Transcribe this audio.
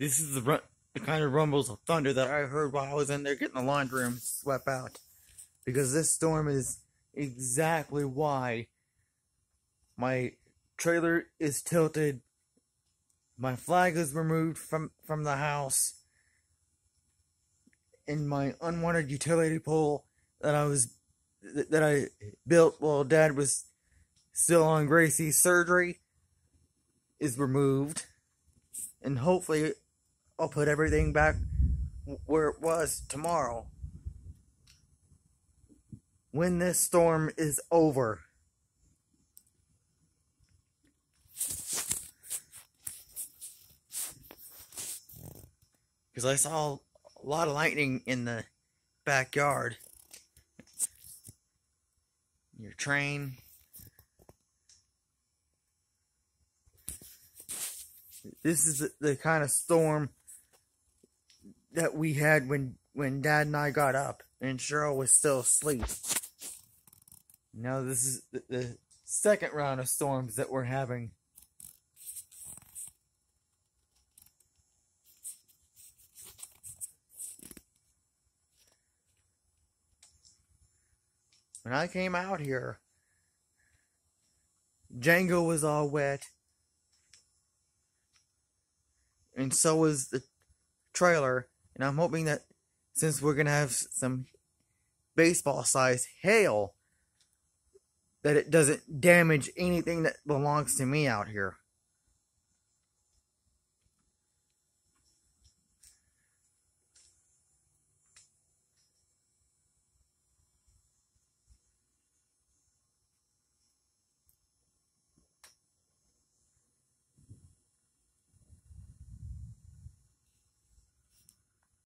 This is the, the kind of rumbles of thunder that I heard while I was in there getting the laundry room swept out. Because this storm is exactly why my trailer is tilted. My flag is removed from, from the house. And my unwanted utility pole that I was that I built while dad was still on Gracie's surgery is removed. And hopefully I'll put everything back where it was tomorrow. When this storm is over. Because I saw a lot of lightning in the backyard. Your train. This is the, the kind of storm that we had when when Dad and I got up and Cheryl was still asleep. Now this is the, the second round of storms that we're having. When I came out here, Django was all wet. And so was the trailer. And I'm hoping that since we're going to have some baseball size hail, that it doesn't damage anything that belongs to me out here.